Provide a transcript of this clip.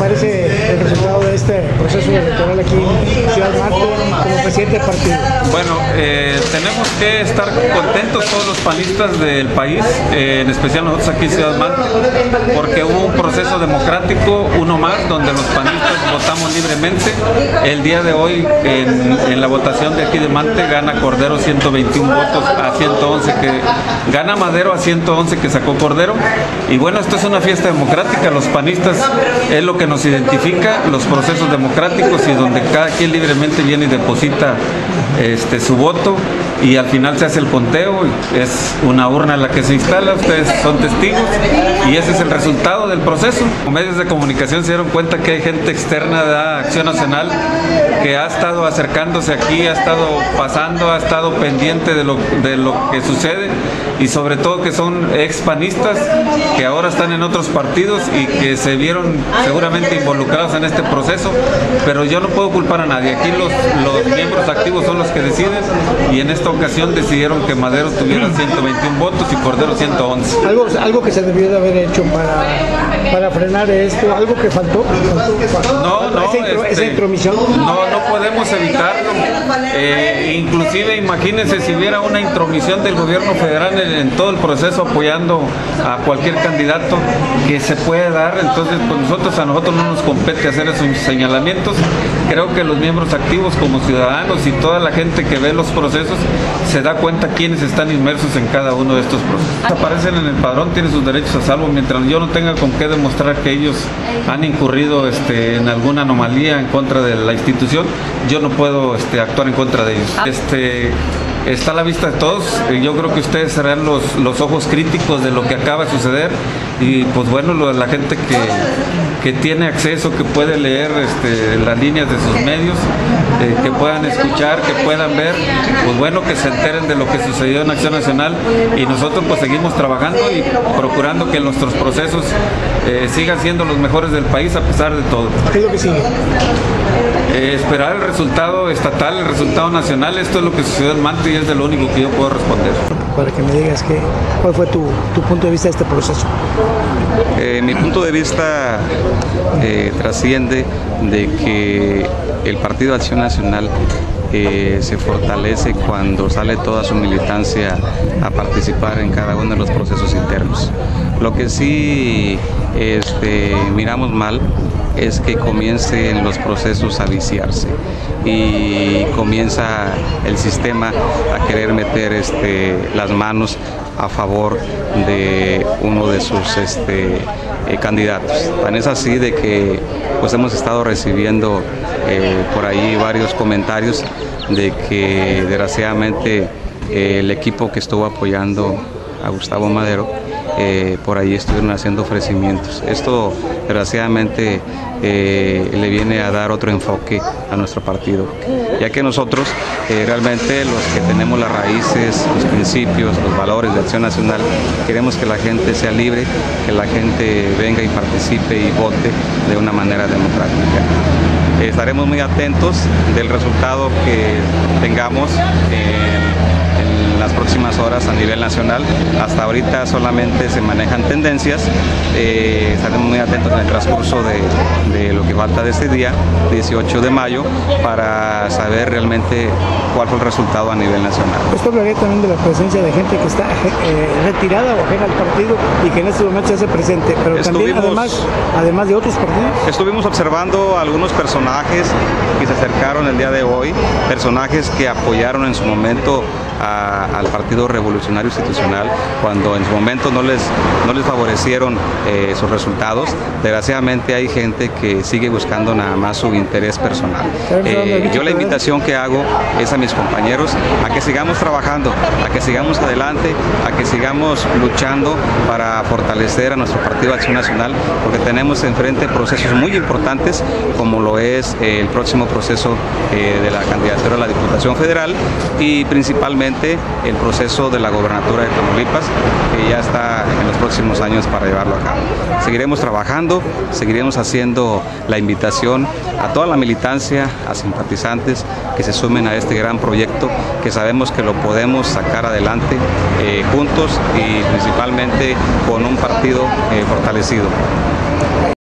parece este proceso electoral aquí en Ciudad Marte como presidente del partido? Bueno, eh, tenemos que estar contentos todos los panistas del país, eh, en especial nosotros aquí en Ciudad Mante, porque hubo un proceso democrático, uno más, donde los panistas votamos libremente. El día de hoy, en, en la votación de aquí de Mante, gana Cordero 121 votos a 111 que gana Madero a 111 que sacó Cordero. Y bueno, esto es una fiesta democrática. Los panistas es lo que nos identifica, los procesos democráticos y donde cada quien libremente viene y deposita este, su voto y al final se hace el conteo, es una urna en la que se instala, ustedes son testigos y ese es el resultado del proceso. Los medios de comunicación se dieron cuenta que hay gente externa de Acción Nacional que ha estado acercándose aquí, ha estado pasando, ha estado pendiente de lo, de lo que sucede y sobre todo que son expanistas que ahora están en otros partidos y que se vieron seguramente involucrados en este proceso, pero yo no puedo culpar a nadie. Aquí los, los miembros activos son los que deciden y en esta ocasión decidieron que Madero tuviera 121 votos y Cordero 111. Algo, algo que se debió de haber hecho para, para frenar esto, algo que faltó. No, no, esa, intro, este, esa intromisión. No, no podemos evitarlo. Eh, inclusive imagínense si hubiera una intromisión del gobierno federal en, en, todo el proceso apoyando a cualquier candidato que se puede dar. Entonces, pues nosotros a nosotros no nos compete hacer esos señalamientos. Creo que los miembros activos como ciudadanos y toda la gente que ve los procesos se da cuenta quiénes están inmersos en cada uno de estos procesos. Aparecen en el padrón, tienen sus derechos a salvo mientras yo no tenga con qué demostrar que ellos han incurrido este, en alguna anomalía en contra de la institución, yo no puedo este, actuar en contra de ellos. Este, está a la vista de todos. Yo creo que ustedes serán los, los ojos críticos de lo que acaba de suceder y pues bueno, lo, la gente que, que tiene acceso, que puede leer este, las líneas de sus medios, eh, que puedan escuchar, que puedan ver, pues bueno, que se enteren de lo que sucedió en Acción Nacional y nosotros pues seguimos trabajando y procurando que nuestros procesos eh, sigan siendo los mejores del país a pesar de todo. ¿Qué es lo que sigue? Eh, esperar el resultado estatal, el resultado nacional, esto es lo que sucedió en Mante y es de lo único que yo puedo responder. Para que me digas que, cuál fue tu, tu punto de vista de este proceso. Eh, mi punto de vista eh, trasciende de que el Partido Acción Nacional eh, se fortalece cuando sale toda su militancia a participar en cada uno de los procesos internos. Lo que sí este, miramos mal es que comiencen los procesos a viciarse y comienza el sistema a querer meter este, las manos a favor de uno de sus este, eh, candidatos. Tan es así de que pues hemos estado recibiendo eh, por ahí varios comentarios de que desgraciadamente eh, el equipo que estuvo apoyando a Gustavo Madero eh, por ahí estuvieron haciendo ofrecimientos. Esto desgraciadamente eh, le viene a dar otro enfoque a nuestro partido, ya que nosotros eh, realmente los que tenemos las raíces, los principios, los valores de Acción Nacional, queremos que la gente sea libre, que la gente venga y participe y vote de una manera democrática. estaremos muy atentos del resultado que tengamos en las próximas horas a nivel nacional. Hasta ahorita solamente se manejan tendencias. Eh, estaremos muy atentos en el transcurso de, de, lo que falta de este día, 18 de mayo, para saber realmente cuál fue el resultado a nivel nacional. Esto hablaría también de la presencia de gente que está eh, retirada o ajena al partido y que en este momento se hace presente, pero también además, además de otros partidos. Estuvimos observando algunos personajes que se acercaron el día de hoy, personajes que apoyaron en su momento a, al Partido Revolucionario Institucional cuando en su momento no les, no les favorecieron eh, sus resultados. Desgraciadamente hay gente que sigue buscando nada más su interés personal. Eh, yo la invitación que hago es a mis compañeros a que sigamos trabajando, a que sigamos adelante, a que sigamos luchando para fortalecer a nuestro Partido Acción Nacional, porque tenemos enfrente procesos muy importantes como lo es eh, el próximo eh, de la candidatura a la Diputación Federal y principalmente el proceso de la gobernatura de Tamaulipas, que ya está en los próximos años para llevarlo a cabo. Seguiremos trabajando, seguiremos haciendo la invitación a toda la militancia, a simpatizantes que se sumen a este gran proyecto, que sabemos que lo podemos sacar adelante eh, juntos y principalmente con un partido eh, fortalecido.